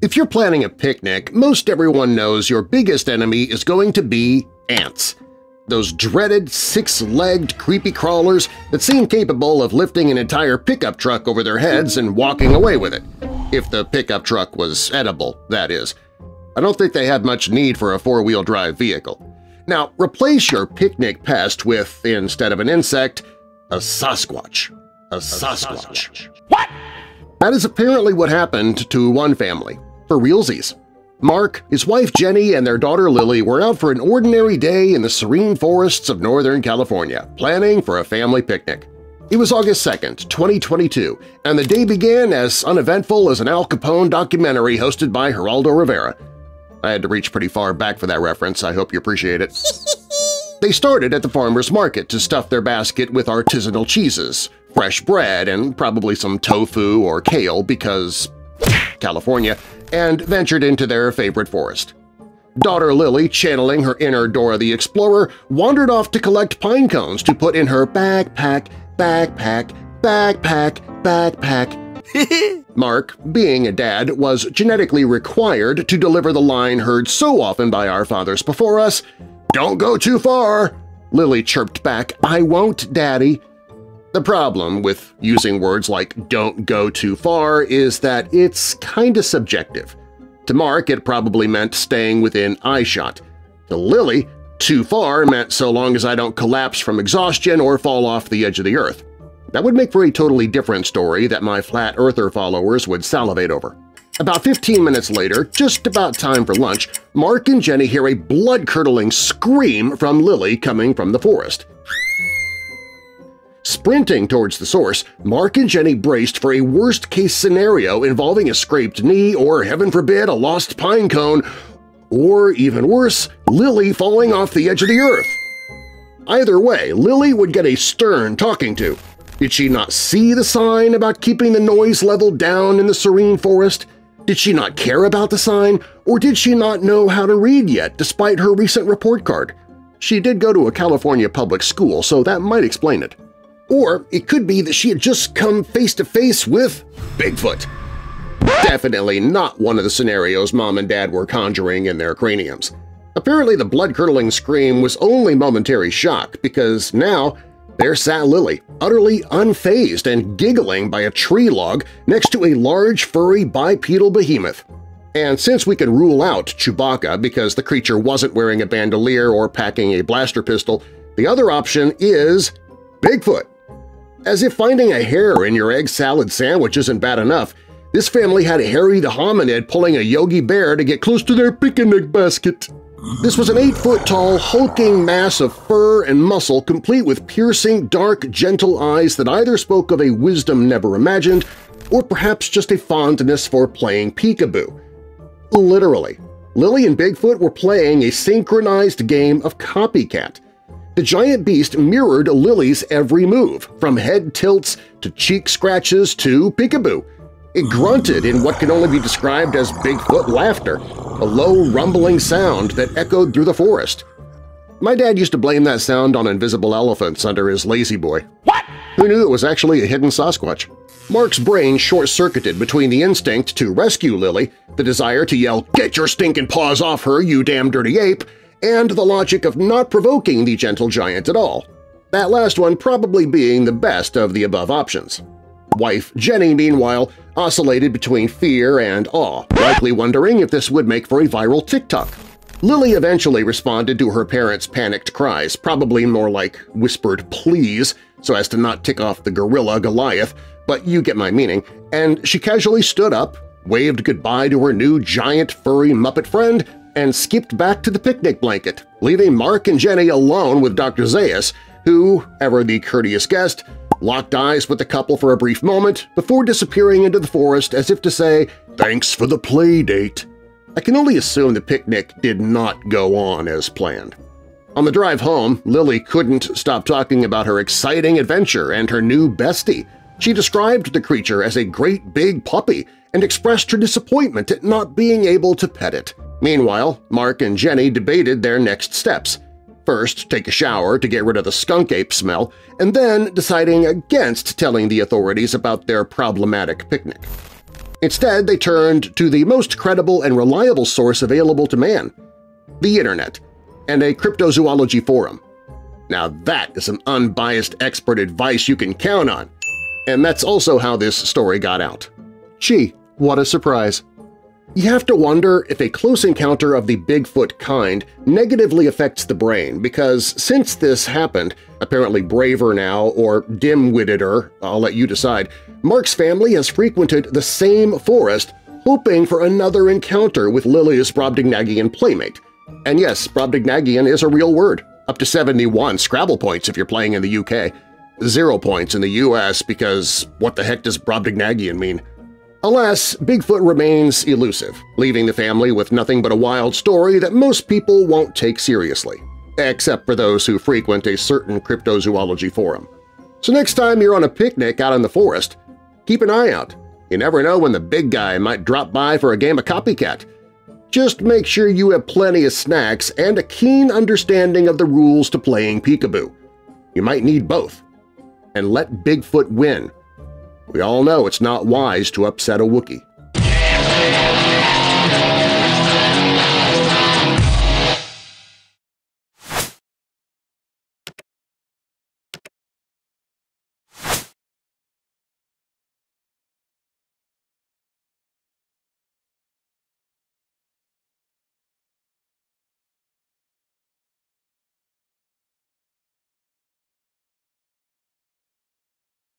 If you're planning a picnic, most everyone knows your biggest enemy is going to be ants. Those dreaded six-legged creepy crawlers that seem capable of lifting an entire pickup truck over their heads and walking away with it. If the pickup truck was edible, that is. I don't think they had much need for a four-wheel drive vehicle. Now, replace your picnic pest with, instead of an insect, a Sasquatch. A Sasquatch. What? That is apparently what happened to one family, for realsies. Mark, his wife Jenny, and their daughter Lily were out for an ordinary day in the serene forests of Northern California, planning for a family picnic. It was August 2, 2022, and the day began as uneventful as an Al Capone documentary hosted by Geraldo Rivera. I had to reach pretty far back for that reference, I hope you appreciate it. they started at the farmer's market to stuff their basket with artisanal cheeses, fresh bread, and probably some tofu or kale because… California, and ventured into their favorite forest. Daughter Lily, channeling her inner Dora the Explorer, wandered off to collect pine cones to put in her backpack, backpack, backpack, backpack. Mark, being a dad, was genetically required to deliver the line heard so often by our fathers before us, Don't go too far! Lily chirped back, I won't, Daddy. The problem with using words like don't go too far is that it's kinda subjective. To Mark, it probably meant staying within eyeshot. To Lily, too far meant so long as I don't collapse from exhaustion or fall off the edge of the earth. That would make for a totally different story that my Flat Earther followers would salivate over. About 15 minutes later, just about time for lunch, Mark and Jenny hear a blood-curdling scream from Lily coming from the forest. Sprinting towards the source, Mark and Jenny braced for a worst-case scenario involving a scraped knee or, heaven forbid, a lost pine cone, or, even worse, Lily falling off the edge of the earth. Either way, Lily would get a stern talking to. Did she not see the sign about keeping the noise level down in the serene forest? Did she not care about the sign, or did she not know how to read yet despite her recent report card? She did go to a California public school, so that might explain it. Or it could be that she had just come face-to-face with Bigfoot. Definitely not one of the scenarios Mom and Dad were conjuring in their craniums. Apparently the blood-curdling scream was only momentary shock because now there sat Lily, utterly unfazed and giggling by a tree log next to a large furry bipedal behemoth. And since we can rule out Chewbacca because the creature wasn't wearing a bandolier or packing a blaster pistol, the other option is Bigfoot. As if finding a hair in your egg salad sandwich isn't bad enough, this family had Harry the Hominid pulling a Yogi Bear to get close to their picnic basket. This was an eight-foot-tall, hulking mass of fur and muscle complete with piercing, dark, gentle eyes that either spoke of a wisdom never imagined or perhaps just a fondness for playing peekaboo. Literally, Lily and Bigfoot were playing a synchronized game of copycat, the giant beast mirrored Lily's every move, from head tilts to cheek scratches to peekaboo. It grunted in what can only be described as Bigfoot laughter, a low rumbling sound that echoed through the forest. My dad used to blame that sound on invisible elephants under his lazy boy. What? Who knew it was actually a hidden Sasquatch? Mark's brain short-circuited between the instinct to rescue Lily, the desire to yell, "Get your stinking paws off her, you damn dirty ape!" And the logic of not provoking the gentle giant at all, that last one probably being the best of the above options. Wife Jenny, meanwhile, oscillated between fear and awe, likely wondering if this would make for a viral TikTok. Lily eventually responded to her parents' panicked cries, probably more like whispered please so as to not tick off the gorilla Goliath, but you get my meaning, and she casually stood up, waved goodbye to her new giant furry Muppet friend, and skipped back to the picnic blanket, leaving Mark and Jenny alone with Dr. Zaius, who, ever the courteous guest, locked eyes with the couple for a brief moment before disappearing into the forest as if to say, "'Thanks for the play date." I can only assume the picnic did not go on as planned. On the drive home, Lily couldn't stop talking about her exciting adventure and her new bestie. She described the creature as a great big puppy and expressed her disappointment at not being able to pet it. Meanwhile, Mark and Jenny debated their next steps. First, take a shower to get rid of the skunk ape smell, and then deciding against telling the authorities about their problematic picnic. Instead, they turned to the most credible and reliable source available to man – the Internet and a cryptozoology forum. Now that is some unbiased expert advice you can count on, and that's also how this story got out. Gee, what a surprise! You have to wonder if a close encounter of the Bigfoot kind negatively affects the brain because since this happened, apparently braver now or dim-witteder, I'll let you decide, Mark's family has frequented the same forest hoping for another encounter with Lily's Brobdingnagian playmate. And yes, Brobdingnagian is a real word, up to 71 Scrabble points if you're playing in the UK. Zero points in the US because what the heck does Brobdingnagian mean? Alas, Bigfoot remains elusive, leaving the family with nothing but a wild story that most people won't take seriously, except for those who frequent a certain cryptozoology forum. So next time you're on a picnic out in the forest, keep an eye out. You never know when the big guy might drop by for a game of copycat. Just make sure you have plenty of snacks and a keen understanding of the rules to playing peekaboo. You might need both. And let Bigfoot win we all know it's not wise to upset a Wookiee.